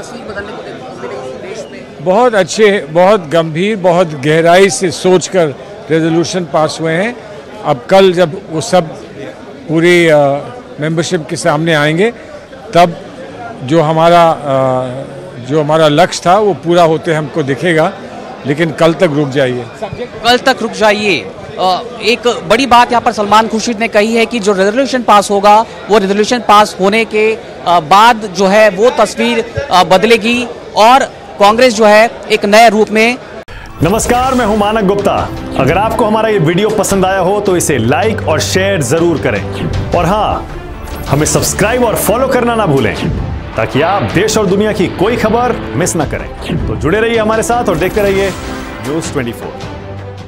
तस्वीर बदलने को मिलेगी देश में बहुत अच्छे बहुत गंभीर बहुत गहराई से सोचकर रेजोल्यूशन पास हुए हैं। अब कल जब वो सब पूरी मेंबरशिप के सामने आएँगे तब जो हमारा अ, जो हमारा लक्ष्य था वो पूरा होते हमको दिखेगा लेकिन कल तक रुक जाइए। कल तक रुक जाइए। एक बड़ी बात यहाँ पर सलमान खुर्शीद ने कही है कि जो रेजोल्यूशन पास होगा, वो रेजोल्यूशन पास होने के बाद जो है वो तस्वीर बदलेगी और कांग्रेस जो है एक नए रूप में नमस्कार, मैं हूँ मानक गुप्ता। अगर आपको हमारा ये वीडियो पसंद आया हो तो इसे लाइक और शेयर ज़रूर करें। और हाँ हमें सब्सक्राइब और फॉलो करना ना भूलें, ताकि आप देश और दुनिया की कोई खबर मिस ना करें। तो जुड़े रहिए हमारे साथ और देखते रहिए न्यूज़ 24